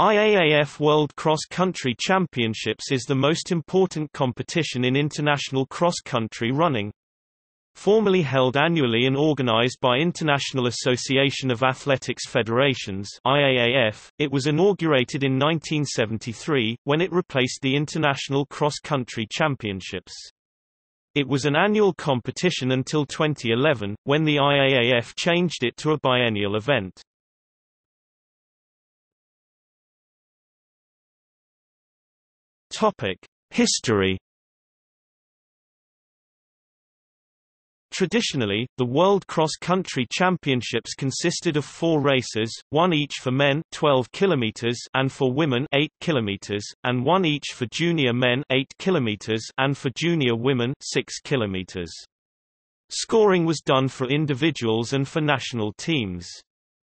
IAAF World Cross Country Championships is the most important competition in international cross-country running. Formerly held annually and organized by International Association of Athletics Federations IAAF, it was inaugurated in 1973, when it replaced the International Cross Country Championships. It was an annual competition until 2011, when the IAAF changed it to a biennial event. Topic: History. Traditionally, the World Cross Country Championships consisted of four races, one each for men 12 kilometers and for women 8 kilometers, and one each for junior men 8 kilometers and for junior women 6 kilometers. Scoring was done for individuals and for national teams.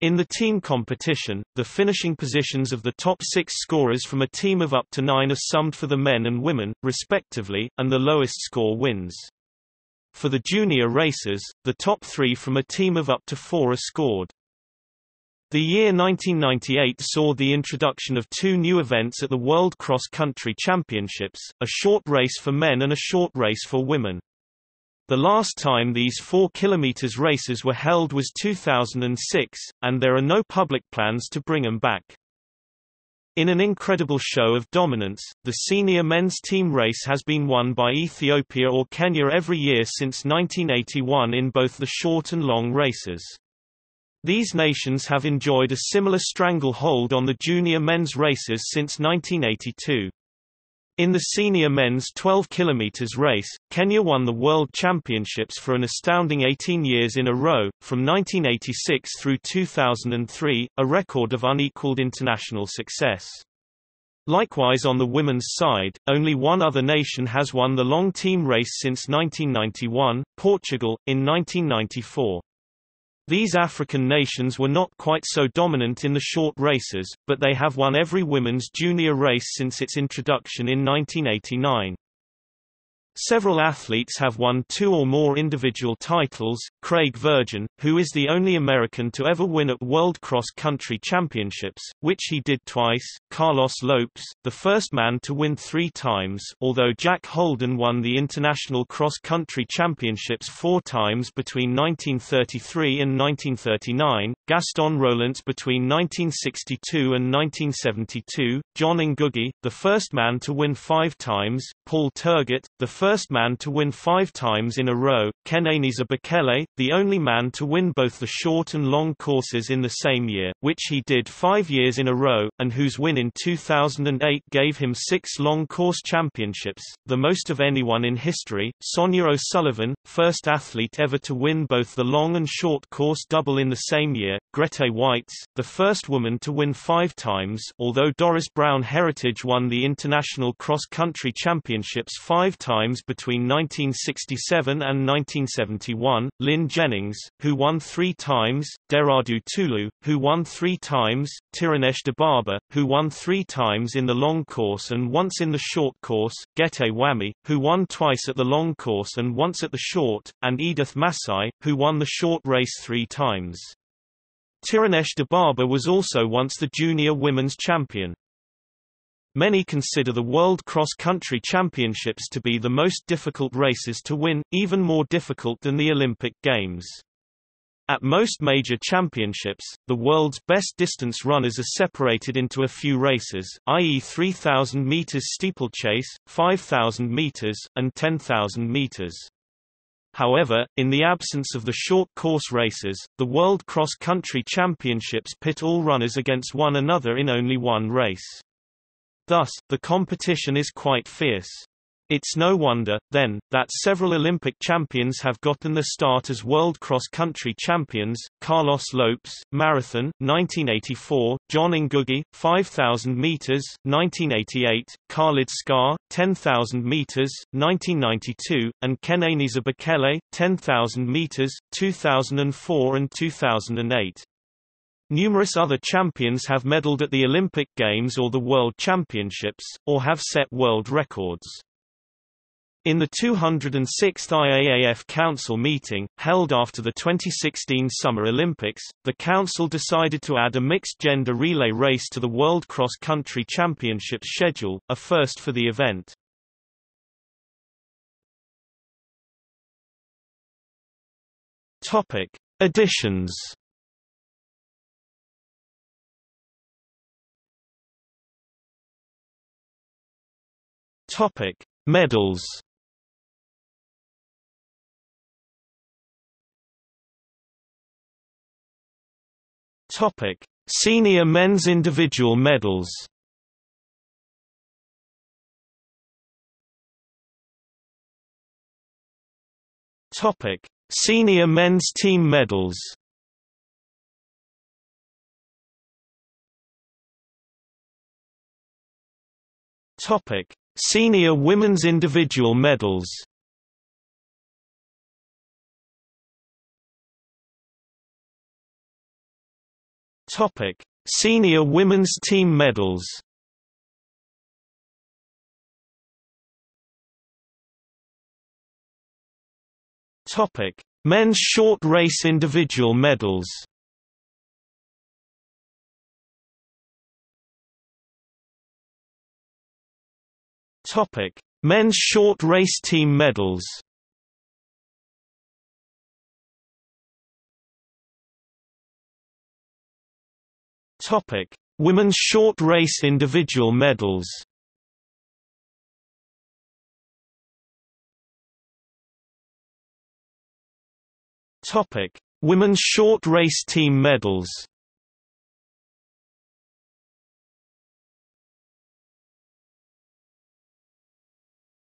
In the team competition, the finishing positions of the top six scorers from a team of up to nine are summed for the men and women, respectively, and the lowest score wins. For the junior races, the top three from a team of up to four are scored. The year 1998 saw the introduction of two new events at the World Cross Country Championships, a short race for men and a short race for women. The last time these 4 km races were held was 2006, and there are no public plans to bring them back. In an incredible show of dominance, the senior men's team race has been won by Ethiopia or Kenya every year since 1981 in both the short and long races. These nations have enjoyed a similar stranglehold on the junior men's races since 1982. In the senior men's 12 km race, Kenya won the World Championships for an astounding 18 years in a row, from 1986 through 2003, a record of unequaled international success. Likewise on the women's side, only one other nation has won the long team race since 1991, Portugal, in 1994. These African nations were not quite so dominant in the short races, but they have won every women's junior race since its introduction in 1989. Several athletes have won two or more individual titles, Craig Virgin, who is the only American to ever win at World Cross Country Championships, which he did twice, Carlos Lopes, the first man to win three times although Jack Holden won the International Cross Country Championships four times between 1933 and 1939, Gaston Roelants between 1962 and 1972, John Ngugi, the first man to win five times, Paul Tergat, the first man to win five times in a row, Kenenisa Bekele, the only man to win both the short and long courses in the same year, which he did five years in a row, and whose win in 2008 gave him six long course championships, the most of anyone in history, Sonia O'Sullivan, first athlete ever to win both the long and short course double in the same year, Grete Waitz, the first woman to win five times although Doris Brown Heritage won the International Cross Country Championships five times times between 1967 and 1971, Lynn Jennings, who won three times, Derartu Tulu, who won three times, Tirunesh Dibaba, who won three times in the long course and once in the short course, Gete Wami, who won twice at the long course and once at the short, and Edith Masai, who won the short race three times. Tirunesh Dibaba was also once the junior women's champion. Many consider the World Cross Country Championships to be the most difficult races to win, even more difficult than the Olympic Games. At most major championships, the world's best distance runners are separated into a few races, i.e. 3,000 meters steeplechase, 5,000 meters, and 10,000 meters. However, in the absence of the short course races, the World Cross Country Championships pit all runners against one another in only one race. Thus, the competition is quite fierce. It's no wonder, then, that several Olympic champions have gotten the start as world cross-country champions, Carlos Lopes, Marathon, 1984, John Ngugi, 5,000 meters, 1988, Khalid Skah, 10,000 meters, 1992, and Kenenisa Bekele, 10,000 meters, 2004 and 2008. Numerous other champions have medaled at the Olympic Games or the World Championships, or have set world records. In the 206th IAAF Council meeting, held after the 2016 Summer Olympics, the Council decided to add a mixed-gender relay race to the World Cross Country Championships schedule, a first for the event. Topic: Additions. Topic: Medals. Topic: Senior men's individual medals. Topic: Senior men's team medals. Topic: Senior women's individual medals. Topic: Senior women's team medals. Topic: Men's short race individual medals. Topic: Men's short race team medals. Topic: Women's short race individual medals. Topic: Women's short race team medals.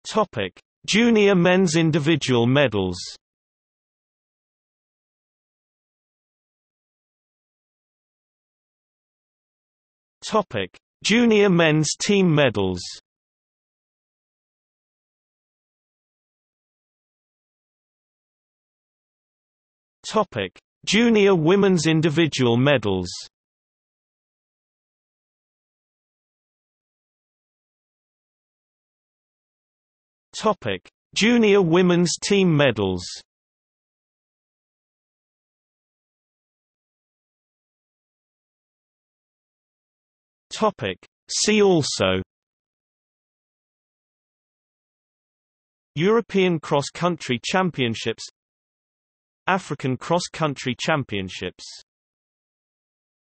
Topic: Junior men's individual medals. Topic: Junior men's team medals. Topic: Junior women's individual medals. Topic: Junior women's team medals. Topic: See also. European Cross Country Championships. African Cross Country Championships